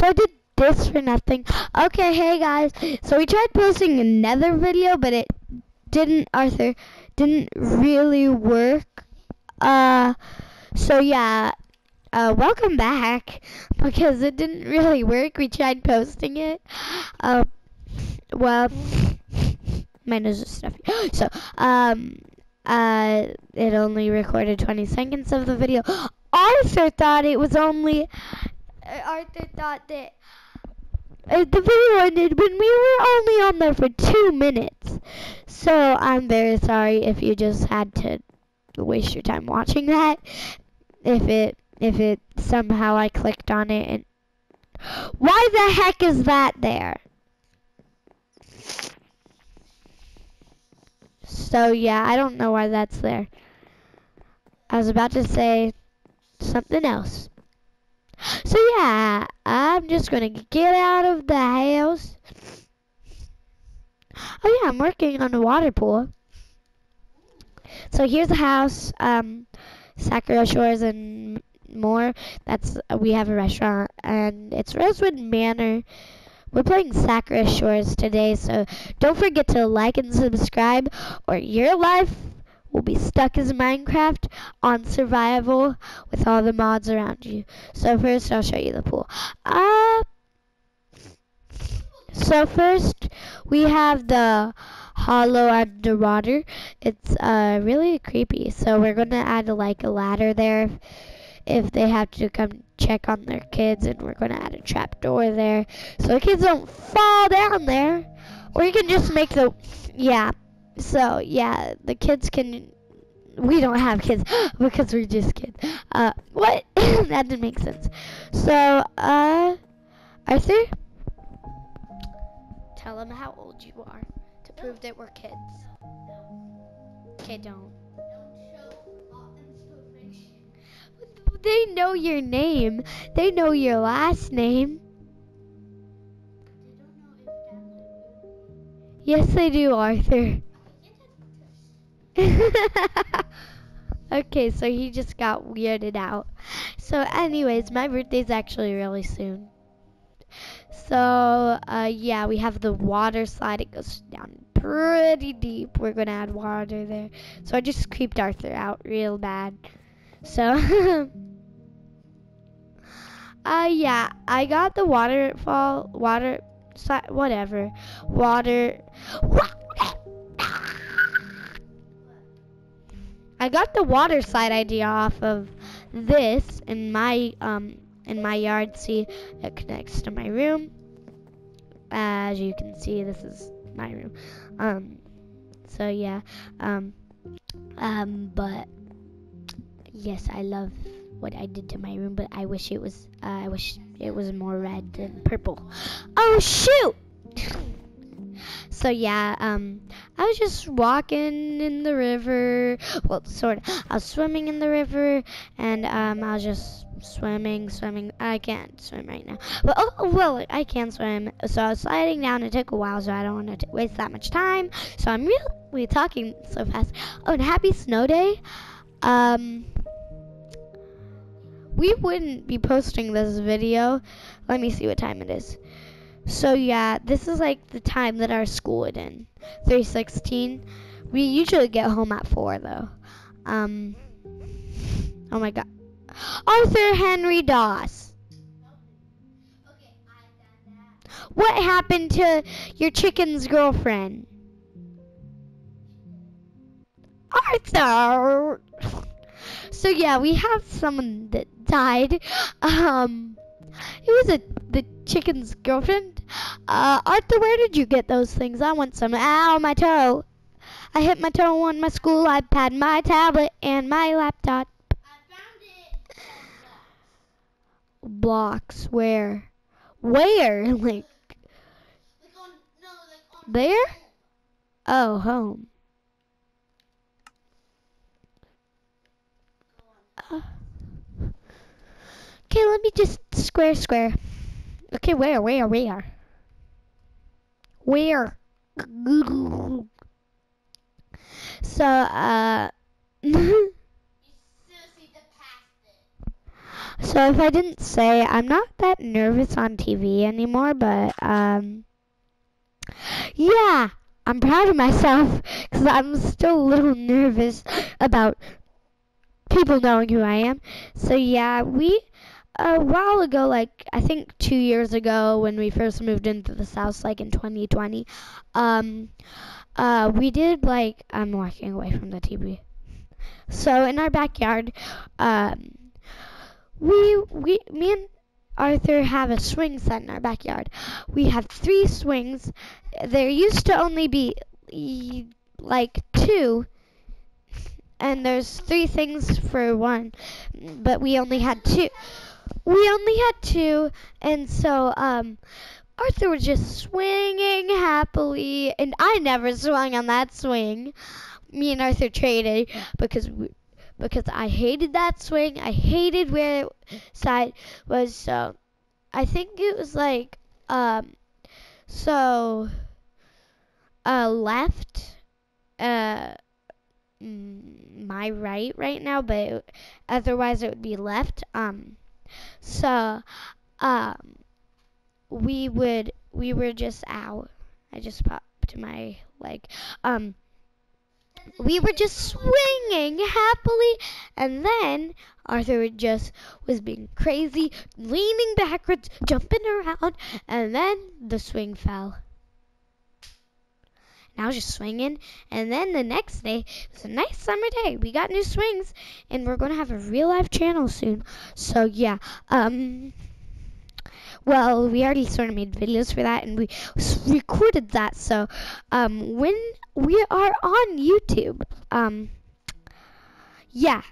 So I did this for nothing. Okay, hey guys. So we tried posting another video, but it didn't, Arthur, didn't really work. Uh, so yeah, uh, welcome back because it didn't really work. We tried posting it. Uh, well, my nose is stuffy. So, um, uh, it only recorded 20 seconds of the video. Arthur thought it was only. Arthur thought that uh, the video ended when we were only on there for two minutes. So I'm very sorry if you just had to waste your time watching that. If it if it somehow I clicked on it and why the heck is that there? So yeah, I don't know why that's there. I was about to say something else. So yeah, I'm just gonna get out of the house. Oh yeah, I'm working on a water pool. So here's the house, um, Sakura Shores and more. That's uh, we have a restaurant and it's Rosewood Manor. We're playing Sakura Shores today, so don't forget to like and subscribe, or your life will be stuck as Minecraft on survival with all the mods around you. So first, I'll show you the pool. Uh, so first, we have the hollow underwater. It's uh, really creepy. So we're gonna add like a ladder there if they have to come check on their kids and we're going to add a trap door there so the kids don't fall down there or you can just make the yeah so yeah the kids can we don't have kids because we're just kids uh what that didn't make sense so uh arthur tell them how old you are to prove that we're kids okay don't they know your name. They know your last name. Yes, they do, Arthur. okay, so he just got weirded out. So, anyways, my birthday's actually really soon. So, uh, yeah, we have the water slide. It goes down pretty deep. We're going to add water there. So I just creeped Arthur out real bad. So, uh, yeah, I got the waterfall, water, whatever, water. I got the water slide idea off of this in my um in my yard. See, it connects to my room. As you can see, this is my room. Um, so yeah, um, um, but yes, I love what I did to my room, but I wish it was uh, I wish it was more red than purple. Oh shoot! so yeah, um, I was just walking in the river. Well, sort of. I was swimming in the river, and um, I was just swimming, swimming. I can't swim right now. But oh, well, I can swim. So I was sliding down. It took a while, so I don't want to waste that much time. So I'm really talking so fast. Oh, and happy snow day. Um, we wouldn't be posting this video. Let me see what time it is. So yeah, this is like the time that our school would end. 316. We usually get home at 4 though. Um Oh my god. Arthur Henry Doss. What happened to your chicken's girlfriend? Arthur! So yeah, we have someone that died. Um, it was a the chicken's girlfriend. Uh, Arthur, where did you get those things? I want some. Ow, my toe. I hit my toe on my school iPad, my tablet, and my laptop. I found it. Blocks. Where? Where? Like Like on, no, like there? Oh, home. Okay, let me just square square. Okay, where, where, where? Where? So, uh. So if I didn't say, I'm not that nervous on TV anymore, but um, yeah, I'm proud of myself because I'm still a little nervous about people knowing who I am. So yeah, we a while ago, like I think two years ago when we first moved into the house, like in 2020, um, uh, we did like I'm walking away from the TV. So in our backyard, um, we we me and Arthur have a swing set in our backyard. We have three swings. There used to only be like two, and there's three things for one, but we only had two. We only had two, and so um, Arthur was just swinging happily, and I never swung on that swing. Me and Arthur traded because we, because I hated that swing. I hated where it side was. So I think it was like um, so uh, left. Uh, my right right now, but otherwise it would be left. Um, so um, we would we were just out. I just popped my leg. Um, we were just swinging happily, and then Arthur just was being crazy, leaning backwards, jumping around, and then the swing fell. And I was just swinging, and then the next day it was a nice summer day. We got new swings, and we're gonna have a real life channel soon. So yeah, um. Well, we already sort of made videos for that, and we recorded that. So, um, when we are on YouTube, um, yeah,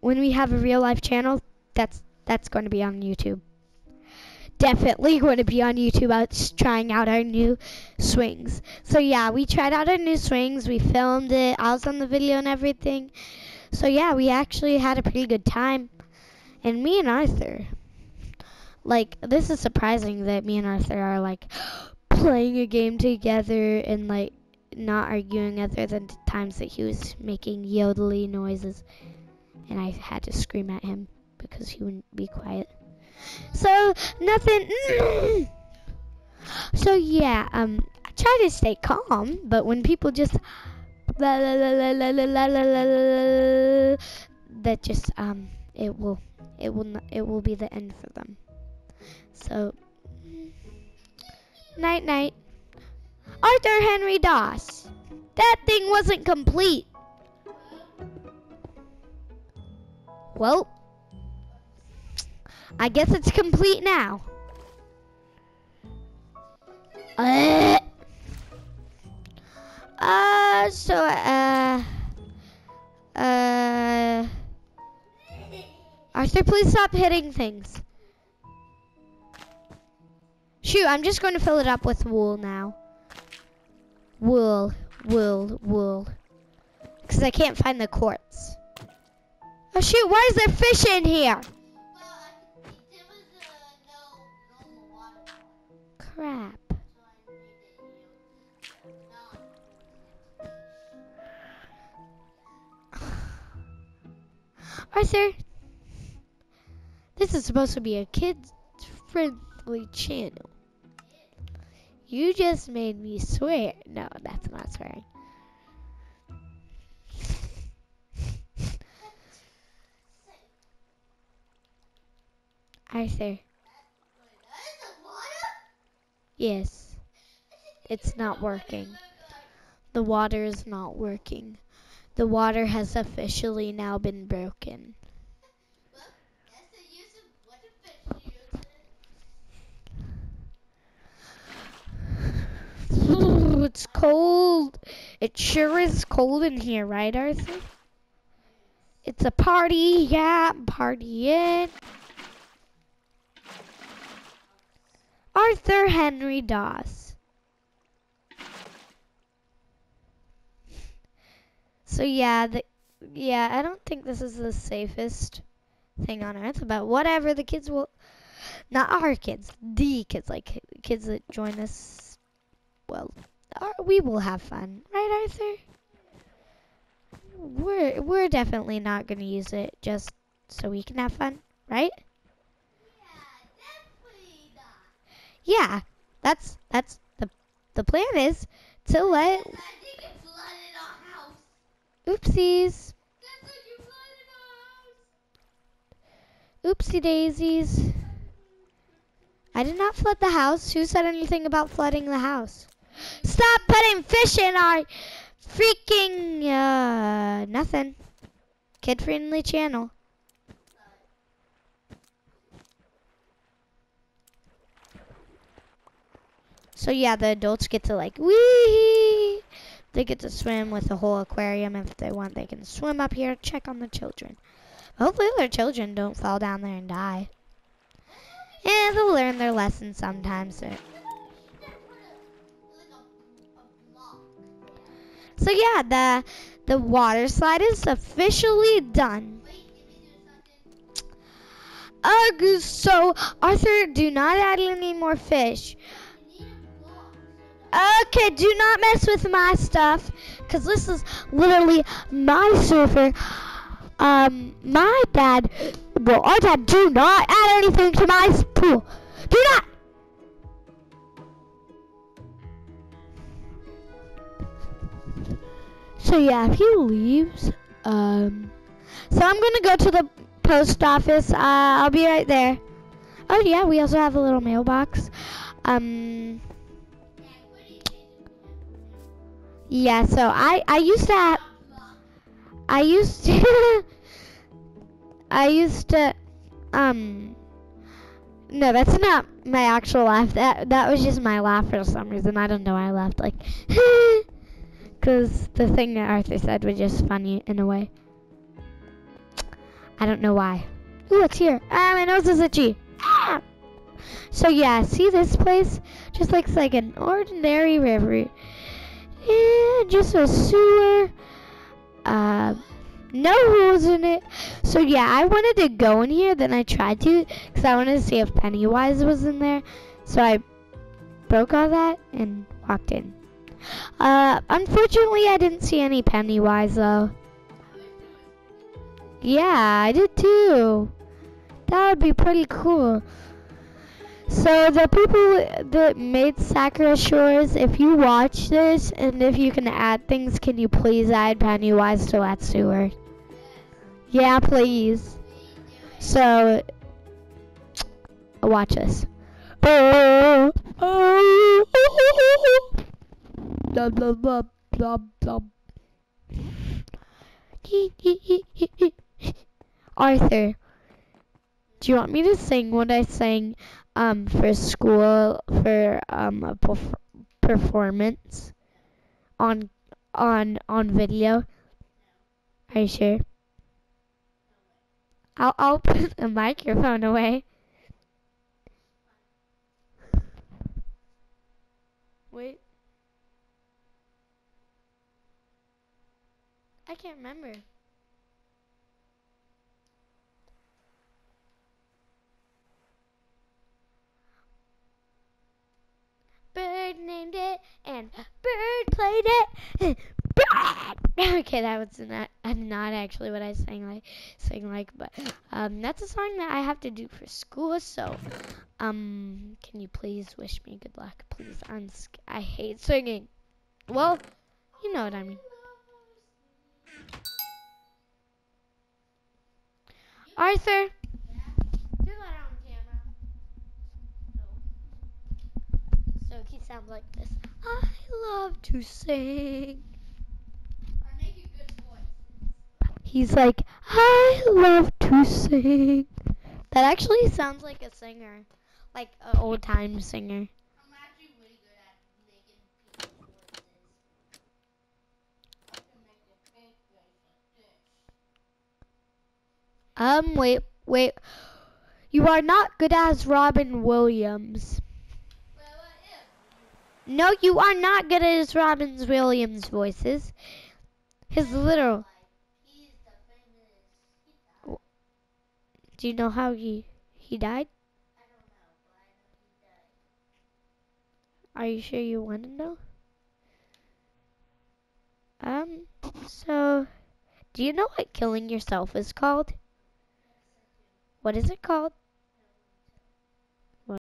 when we have a real life channel, that's that's going to be on YouTube. Definitely going to be on YouTube. Out trying out our new swings. So yeah, we tried out our new swings. We filmed it. I was on the video and everything. So yeah, we actually had a pretty good time. And me and Arthur, like this is surprising that me and Arthur are like playing a game together and like not arguing other than times that he was making yodely noises and I had to scream at him because he wouldn't be quiet. So nothing So yeah, um I try to stay calm, but when people just la la la la la la la la la that just um it will it will not, it will be the end for them. So, night night. Arthur Henry Doss. That thing wasn't complete. Well, I guess it's complete now. Uh, so, uh, uh, Arthur, please stop hitting things. Shoot, I'm just going to fill it up with wool now. Wool, wool, wool. Because I can't find the quartz. Oh shoot, why is there fish in here? Crap. Arthur, this is supposed to be a kids friendly channel. You just made me swear. No, that's not swearing. Arthur, wait, that is the water? Yes, it's not working. The water is not working. The water has officially now been broken. It's cold. It sure is cold in here, right, Arthur? It's a party. Yeah, I'm partying. Arthur Henry Doss. So yeah, the yeah, I don't think this is the safest thing on earth, but whatever. The kids will, not our kids, the kids, like kids that join us. Well, our, we will have fun, right, Arthur? We're we're definitely not gonna use it just so we can have fun, right? Yeah, definitely not. Yeah, that's that's the the plan is to let I think it flooded our house. oopsies, Just like you flooded our house. oopsie daisies. I did not flood the house. Who said anything about flooding the house? Stop putting fish in our freaking uh nothing. Kid friendly channel. So yeah, the adults get to like wee. They get to swim with the whole aquarium if they want. They can swim up here, check on the children. Hopefully their children don't fall down there and die. Yeah, they'll learn their lesson sometimes. So yeah, the the water slide is officially done. Ugh, so Arthur, do not add any more fish. Okay, do not mess with my stuff, cause this is literally my server. Um, my dad, well, our dad, do not add anything to my pool. Do not. So yeah, if he leaves, um, so I'm gonna go to the post office. Uh, I'll be right there. Oh yeah, we also have a little mailbox. Um. Yeah, so I I used to I used to I used to um no, that's not my actual laugh. That that was just my laugh for some reason. I don't know why I laughed like cuz the thing that Arthur said was just funny in a way. I don't know why. Ooh, it's here. Ah, my nose is itchy. Ah! So yeah, see this place just looks like an ordinary river. Yeah, just a sewer. Uh, no holes in it. So yeah, I wanted to go in here, then I tried to, because I wanted to see if Pennywise was in there. So I broke all that and walked in. Uh, unfortunately, I didn't see any Pennywise though. Yeah, I did too. That would be pretty cool. So the people that made Sakura Shores, if you watch this and if you can add things, can you please add Pennywise to that sewer? Yeah, please. So watch this. Oh, oh, blah. Arthur, do you want me to sing what I sang um for school for um a perf- performance on on on video? Are you sure? I'll I'll put the microphone away. Wait. I can't remember. Bird named it and bird played it. Bird. Okay, that was not uh, not actually what I sang like sang like, but um that's a song that I have to do for school. So, um, can you please wish me good luck, please? I'm I hate singing. Well, you know what I mean. Arthur. Do that on camera. So he sounds like this. I love to sing. I make a good voice. He's like, I love to sing. That actually sounds like a singer, like an old time singer. Really good at making people's voices. I can make a big voice like this. Um, wait, wait. You are not good as Robin Williams. No, you are not good at his Robin Williams' voices. His literal. Do you know how he he died. Are you sure you want to know? Um, so, do you know what killing yourself is called? What is it called?